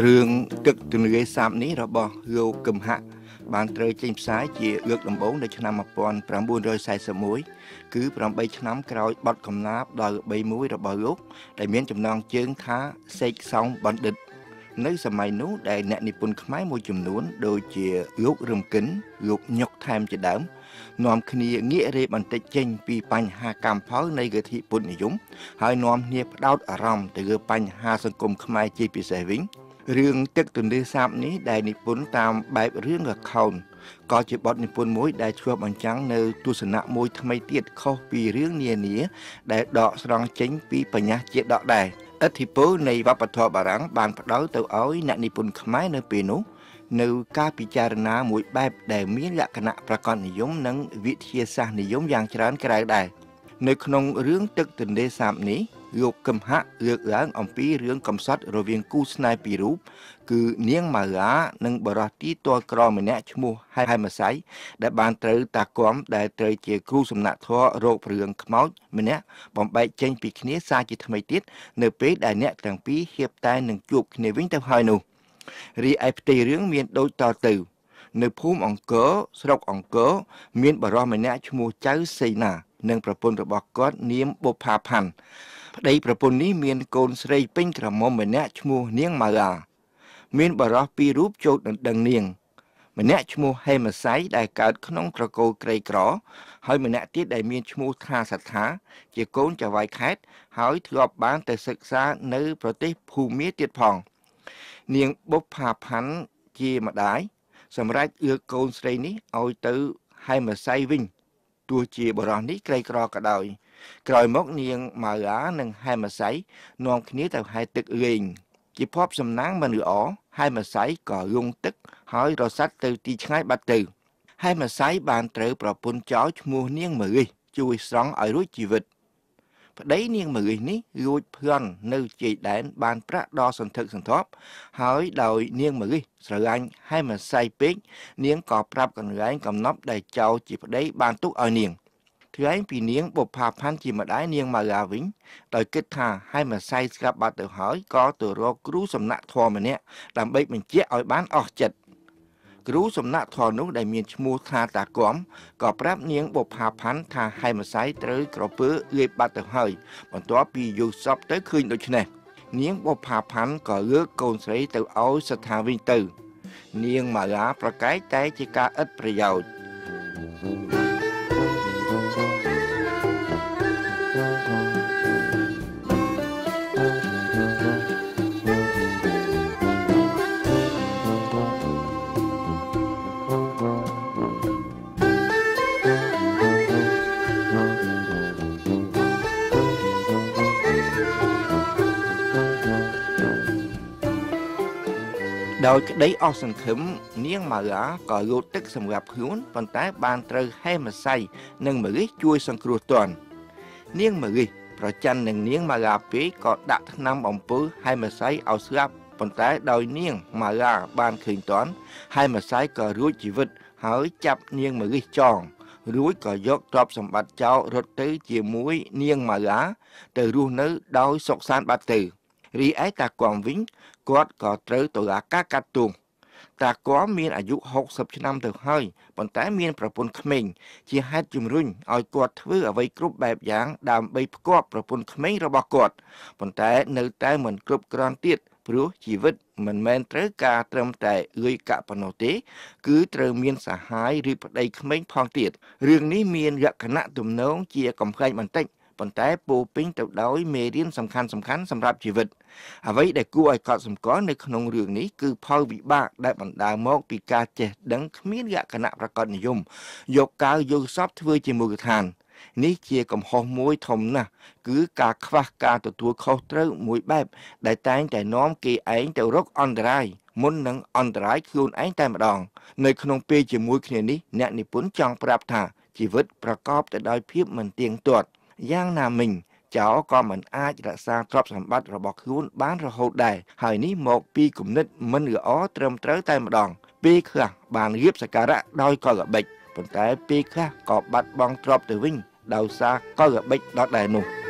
រឿងទឹកទន្លេសាបនេះរបស់លោកកឹមហៈបានត្រូវចេញផ្សាយជាលើកដំបូងនៅឆ្នាំ1941គឺ8ឆ្នាំក្រោយបទកំណាព្យដល់បីមួយរបស់លោកដែលមានចំណងជើងថាសេកសោងបណ្ឌិត នៅ សម័យនោះដែលអ្នកនិពន្ធខ្មែរមួយចំនួន ដូចជាលោករឹមគិនលោកញុកថែមជាដើមនាំគ្នាងាករេបន្តិចចេញពីបញ្ហាកម្មផលនៃកធិពុទ្ធនិយមហើយនាំគ្នាផ្ដោតអារម្មណ៍ទៅលើបញ្ហាសង្គមខ្មែរជាពិសេសវិញ រឿងទឹកទន្លេសាបនេះដែលនិពន្ធតាមបែបរឿងលខោនក៏ជាបទនិពន្ធមួយដែលឆ្លុះបញ្ចាំងនៅទស្សនៈមួយថ្មីទៀតខុសពីរឿងនានា ដែលដកស្រង់ចេញពីបញ្ញាជាដកដែរឥទ្ធិពលនៃវប្បធម៌បារាំងបានផ្ដល់ទៅឲ្យអ្នកនិពន្ធខ្មែរនៅពេលនោះនៅការពិចារណាមួយបែបដែលមានលក្ខណៈប្រកបនិយមនិងវិទ្យាសាស្ត្រនិយមយ៉ាងច្រើនក្រៅដែរនៅក្នុងរឿងទឹកទន្លេសាបនេះ លោកកឹមហៈលើកឡើងអំពីរឿងកំសត់រវាងគូស្នេហ៍ពីររូបគឺនាងម៉ាឡានិងបរិះទីតលក្រម្នាក់ឈ្មោះហៃម៉ាសៃដែលបានត្រូវតាគំដែលត្រូវជាគ្រូសំណាក់ធររោគព្រឿងខ្មោចម្នាក់បំបែកចេញពីគ្នាសារជាថ្មីទៀតនៅពេលដែលអ្នកទាំងពីរហៀបតែនឹងជួបគ្នាវិញទៅហើយនោះរីឯផ្ទៃរឿងមានដូចតទៅនៅភូមិអង្គរស្រុកអង្គរមានបរិះម្នាក់ឈ្មោះចៅសីណានិងប្រពន្ធរបស់គាត់នាមបុផាផាន់ ប្តីប្រពន្ធនេះមានកូនស្រីពេញក្រមុំម្នាក់ឈ្មោះនាងម៉ៅអាមានបរិះពីររូបចូលដណ្ដឹងនាង ម្នាក់ឈ្មោះហេមសៃដែលកើតក្នុងត្រកូលក្រីក្រ ហើយម្នាក់ទៀតដែលមានឈ្មោះថាសថា ជាកូនចៅវាយខេតហើយធ្លាប់បានទៅសិក្សានៅ ប្រទេសភូមាទៀតផង នាងបុប្ផាផាន់ជាម្ដាយសម្រាប់អឿកូនស្រីនេះឲ្យទៅហេមសៃវិញទោះជាបរោះនេះក្រីក្រក៏ដោយ ក្រោយមកនាងម៉ៅអានិងហែមសៃនាំគ្នាទៅហែទឹកលេងជាភ័ព្វសំណាងមិនល្អហែមសៃក៏យងទឹក ហើយរសាត់ទៅទីឆ្ងាយបាត់ទៅហែមសៃបានត្រូវប្រពន្ធចោលឈ្មោះនាងមរិះជួយស្រង់ឲ្យរួចជីវិតប្តីនាងមរិះនេះរួចភឿននៅជ័យដែនបានប្រាក់ដល់សន្ធឹកសន្ធាប់ហើយដោយនាងមរិះស្រឡាញ់ហែមសៃពេកនាងក៏ប្រាប់កន្លែងកំណប់ដែលចោលជាប្តីបានទុកឲ្យនាង ថ្លែងពីនាងបុប្ផាផាន់ជាម្ដាយនាងម៉ៅអាវិញដោយគិតថាហើយម្សាយស្រាប់បាត់ទៅហើយក៏ទៅរកគ្រូសំណាក់ធម៌ម្នាក់ដើម្បីបញ្ជាក់ឲ្យបានអស់ចិត្តគ្រូសំណាក់ធម៌នោះដែលមានឈ្មោះថាតាគំក៏ប្រាប់នាងបុប្ផាផាន់ថាហៃម្សាយត្រូវក្រពើលាបបាត់ទៅហើយបន្ទាប់ពីយល់សពទៅឃើញដូច្នេះនាងបុប្ផាផាន់ក៏លើកកូនស្រីទៅឲ្យស្ថាវិញទៅ នាងម៉ាឡាប្រកែកតែជាការឥតប្រយោជន៍ ដោយក្តីអស់សង្ឃឹមនាងម៉ៅអាក៏យល់ទឹកសម្រាប់ខ្លួនប៉ុន្តែបានត្រូវហេមសៃនិងមរិះជួយសង្គ្រោះទាន់នាងមរិះប្រច័ននឹងនាងម៉ៅអាពេកក៏ដាក់ថ្នាំអំពើហេមសៃឲ្យស្លាប់ប៉ុន្តែដោយនាងម៉ៅអាបានឃើញទាន់ហេមសៃក៏រួចជីវិតហើយចាប់នាងមរិះចងរួចក៏យកទ្រព្យសម្បត្តិចោលរត់ទៅជាមួយនាងម៉ៅអាទៅរស់នៅដោយសុខសាន្តបាត់ទៅ រីឯតាគំវិញគាត់ក៏ត្រូវតុលាការកាត់ទោសតាគំមានអាយុ60ឆ្នាំទៅហើយប៉ុន្តែមានប្រពន្ធក្មេងជាហេតុជំរុញឲ្យគាត់ធ្វើអ្វីគ្រប់បែបយ៉ាងដើម្បីផ្គាប់ប្រពន្ធក្មេងរបស់គាត់ប៉ុន្តែនៅតែមិនគ្រប់គ្រាន់ទៀតព្រោះជីវិតមិនមែនត្រូវការត្រឹមតែលុយកាក់ប៉ុណ្ណោះទេ គឺត្រូវមានសហាយឬប្តីក្មេងផងទៀតរឿងនេះមានលក្ខណៈទំនងជាកំប្លែងបន្តិច ប៉ុន្តែពោពេញទៅដោយមេរៀនសំខាន់សំខាន់សម្រាប់ជីវិតអ្វីដែលគួរឲ្យកត់សម្គាល់នៅក្នុងរឿងនេះគឺផលវិបាកដែលបណ្ដាលមកពីការចេះដឹងគ្មានលក្ខណៈប្រកបនិយមយកកាវយកសពធ្វើជាមូលដ្ឋាននេះជាកំហុសមួយធំណាស់គឺការខ្វះការទទួលខុសត្រូវមួយបែប ដែលតែងតែនាំគេឯងទៅរកអន្តរាយមុននឹងអន្តរាយខ្លួនឯងតែម្ដង នៅក្នុងពេលជាមួយគ្នានេះអ្នកនិពន្ធចង់ប្រាប់ថាជីវិតប្រកបទៅដោយភាពមិនទៀងទាត់ យ៉ាងណាមិញចៅក៏មិនអាចរក្សាទ្រព្យសម្បត្តិរបស់ខ្លួនបានរហូតដែរហើយនេះមកពីគំនិតមិនល្អត្រឹមត្រូវតែម្ដង ពេលខ្លះបានរៀបសក្ការៈដោយកលល្បិចប៉ុន្តែពេលខ្លះក៏បាត់បង់ទ្រព្យទៅវិញដោយសារកលល្បិចដដែលនោះ